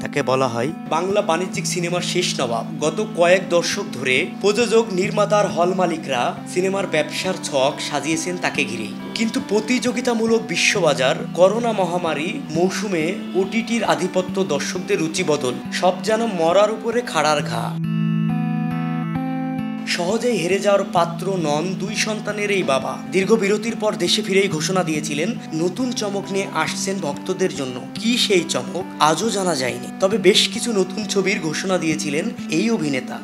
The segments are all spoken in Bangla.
তাকে বলা হয় বাংলা বাণিজ্যিক সিনেমার শেষ নবাব। গত কয়েক দশক ধরে প্রযোজক, নির্মাতার হল মালিকরা সিনেমার ব্যবসার ছক সাজিয়েছেন তাকে ঘিরে। কিন্তু প্রতিযোগিতামূলক বিশ্ববাজার, করোনা মহামারী মৌসুমে ওটিটির আধিপত্য দর্শকদের রুচি বদল সব যেন মরার উপরে খাড়ার ঘা। সহজেই হেরে যাওয়ার পাত্র নন দুই সন্তানের এই বাবা। দীর্ঘ বিরতির পর দেশে ফিরেই ঘোষণা দিয়েছিলেন, নতুন চমক নিয়ে আসছেন ভক্তদের জন্য। কি সেই চমক, আজও জানা যায়নি। তবে বেশ কিছু নতুন ছবির ঘোষণা দিয়েছিলেন এই অভিনেতা।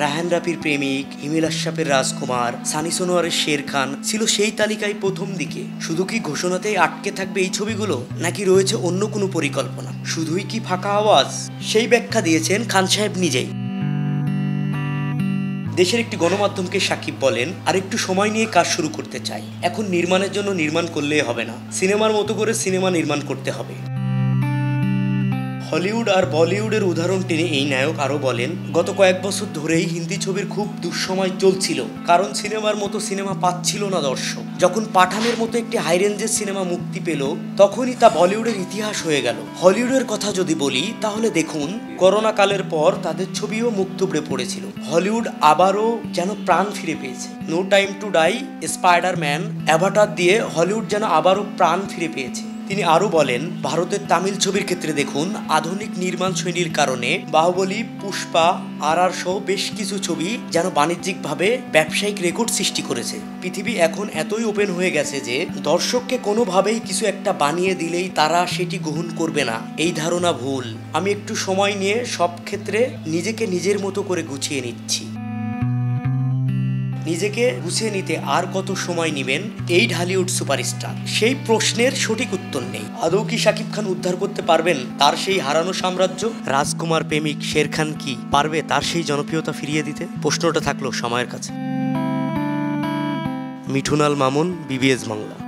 রাহান রাফির প্রেমিক, হিমেল আশরাফের রাজকুমার, সানি সোনোয়ারের শের খান ছিল সেই তালিকায় প্রথম দিকে। শুধু কি ঘোষণাতেই আটকে থাকবে এই ছবিগুলো, নাকি রয়েছে অন্য কোনো পরিকল্পনা? শুধুই কি ফাঁকা আওয়াজ? সেই ব্যাখ্যা দিয়েছেন খান সাহেব নিজেই। দেশের একটি গণমাধ্যমকে সাকিব বলেন, আর একটু সময় নিয়ে কাজ শুরু করতে চাই। এখন নির্মাণের জন্য নির্মাণ করলে হবে না। সিনেমার মতো করে সিনেমা নির্মাণ করতে হবে। হলিউড আর বলিউডের উদাহরণ টেনে এই নায়ক আরও বলেন, গত কয়েক বছর ধরেই হিন্দি ছবির খুব দুঃসময় চলছিল, কারণ সিনেমার মতো সিনেমা পাচ্ছিল না দর্শক। যখন পাঠানের মতো একটি হাই রেঞ্জের সিনেমা মুক্তি পেল, তখনই তা বলিউডের ইতিহাস হয়ে গেল। হলিউডের কথা যদি বলি, তাহলে দেখুন করোনা কালের পর তাদের ছবিও মুখ থুবড়ে পড়েছিল। হলিউড আবারও যেন প্রাণ ফিরে পেয়েছে। No time to die, Spiderman, avatar দিয়ে হলিউড যেন আবারও প্রাণ ফিরে পেয়েছে। তিনি আরও বলেন, ভারতের তামিল ছবির ক্ষেত্রে দেখুন, আধুনিক নির্মাণ শৈলীর কারণে বাহুবলী, পুষ্পা আর আর সহ বেশ কিছু ছবি যেন বাণিজ্যিকভাবে ব্যবসায়িক রেকর্ড সৃষ্টি করেছে। পৃথিবী এখন এতই ওপেন হয়ে গেছে যে দর্শককে কোনোভাবেই কিছু একটা বানিয়ে দিলেই তারা সেটি গ্রহণ করবে না। এই ধারণা ভুল। আমি একটু সময় নিয়ে সব ক্ষেত্রে নিজেকে নিজের মতো করে গুছিয়ে নিচ্ছি। নিজেকে গুছিয়ে নিতে আর কত সময় নেবেন এই ঢালিউড সুপারস্টার? সেই প্রশ্নের সঠিক উত্তর নেই। আদৌ কি শাকিব খান উদ্ধার করতে পারবেন তার সেই হারানো সাম্রাজ্য? রাজকুমার প্রেমিক শের খান কি পারবে তার সেই জনপ্রিয়তা ফিরিয়ে দিতে? প্রশ্নটা থাকল সময়ের কাছে। মিঠুনাল মামুন, বিবিএস বাংলা।